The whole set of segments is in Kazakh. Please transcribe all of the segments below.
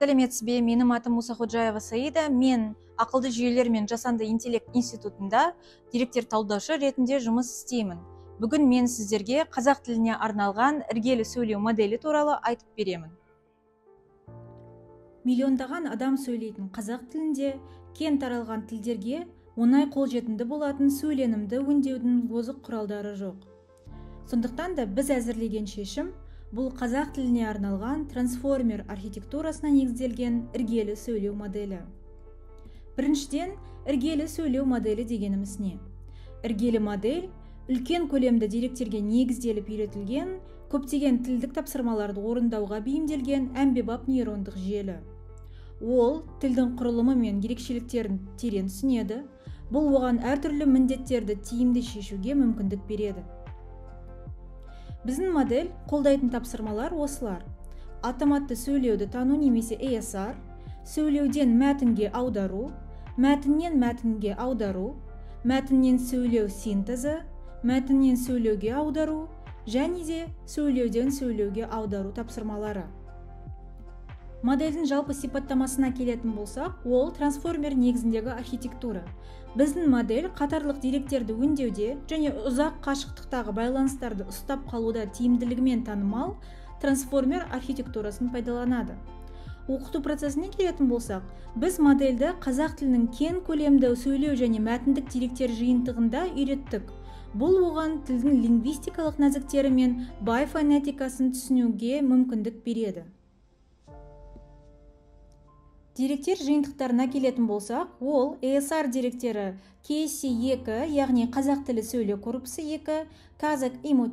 сәлеметсіз бе менің атым мусаходжаева саида. Мен ақылды жүйелер мен жасанды интеллект институтында деректер талдаушы ретінде жұмыс істеймін. Бүгін мен сіздерге қазақ тіліне арналған іргелі сөйлеу моделі туралы айтып беремін. Миллиондаған адам сөйлейтін қазақ тілінде кең таралған тілдерге оңай қолжетімді болатын сөйленімді өңдеудің озық құралдары жоқ. Сондықтан да біз әзірлеген шешім бұл қазақ тіліне арналған трансформер архитектурасына негізделген іргелі сөйлеу моделі. Біріншіден іргелі сөйлеу моделі дегеніміз не? Іргелі модель үлкен көлемді деректерге негізделіп үйретілген көптеген тілдік тапсырмаларды орындауға бейімделген әмбебап нейрондық желі. Ол тілдің құрылымы мен ерекшеліктерін терең түсінеді бұл оған әртүрлі міндеттерді тиімді шешуге мүмкіндік береді. Біздің модель қолдайтын тапсырмалар осылар. Автоматты сөйлеуді тану немесе ASR сөйлеуден мәтінге аудару мәтіннен мәтінге аудару мәтіннен сөйлеу синтезі мәтіннен сөйлеуге аудару және де сөйлеуден сөйлеуге аудару тапсырмалары. Модельдің жалпы сипаттамасына келетін болсақ ол трансформер негізіндегі архитектура. Біздің модель қатарлық деректерді өңдеуде және ұзақ қашықтықтағы байланыстарды ұстап қалуда тиімділігімен танымал трансформер архитектурасын пайдаланады. Оқыту процесіне келетін болсақ біз модельді қазақ тілінің кен көлемді сөйлеу және мәтіндік деректер жиынтығында үйреттік. Бұл оған тілдің лингвистикалық нәзіктері мен бай фонетикасын түсінуге мүмкіндік береді. Деректер жиынтықтарына келетін болсақ ол ESR деректері KC2 яғни қазақ тілі сөйлеу корпусы 2 казак имо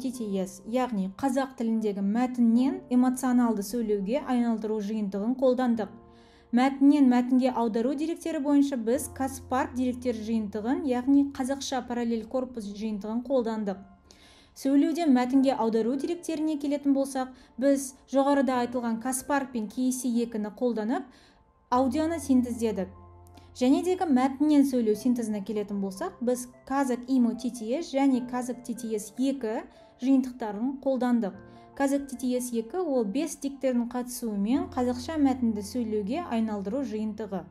яғни қазақ тіліндегі мәтіннен эмоционалды сөйлеуге айналдыру жиынтығын қолдандық. Мәтіннен мәтінге аудару деректері бойынша біз каспарк деректер жиынтығын яғни қазақша параллель корпус жиынтығын қолдандық. Сөйлеуден мәтінге аудару деректеріне келетін болсақ біз жоғарыда айтылған каспарк пен KC2-ні қолданып аудионы синтездедік және дегі мәтіннен сөйлеу синтезіне келетін болсақ біз казак имо ттс және казак ттс 2 жиынтықтарын қолдандық. Казак ттс 2 ол бес диктердің қатысуымен қазақша мәтінді сөйлеуге айналдыру жиынтығы.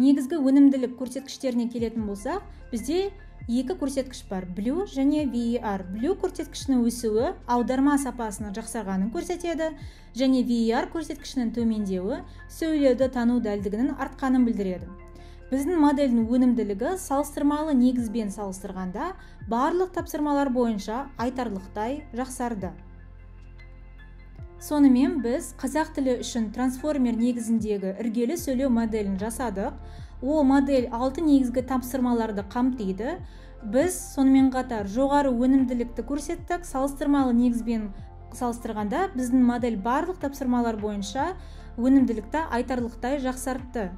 Негізгі өнімділік көрсеткіштеріне келетін болсақ бізде екі көрсеткіш бар. Блю және VER блю көрсеткішінің өсуі аударма сапасының жақсарғанын көрсетеді және VER көрсеткішінің төмендеуі сөйлеуді тану дәлдігінің артқанын білдіреді. Біздің модельдің өнімділігі салыстырмалы негізбен салыстырғанда барлық тапсырмалар бойынша айтарлықтай жақсарды. Сонымен біз қазақ тілі үшін трансформер негізіндегі іргелі сөйлеу моделін жасадық. Ол модель алты негізгі тапсырмаларды қамтиды. Біз сонымен қатар жоғары өнімділікті көрсеттік. Салыстырмалы негізбен салыстырғанда біздің модель барлық тапсырмалар бойынша өнімділікті айтарлықтай жақсартты.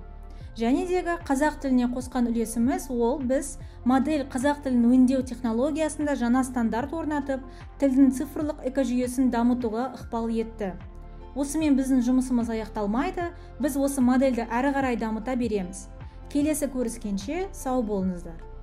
Және дегі қазақ тіліне қосқан үлесіміз ол біз модель қазақ тілін өңдеу технологиясында жаңа стандарт орнатып тілдің цифрлық экожүйесін дамытуға ықпал етті. Осымен біздің жұмысымыз аяқталмайды біз осы модельді әрі қарай дамыта береміз. Келесі көріскенше сау болыңыздар.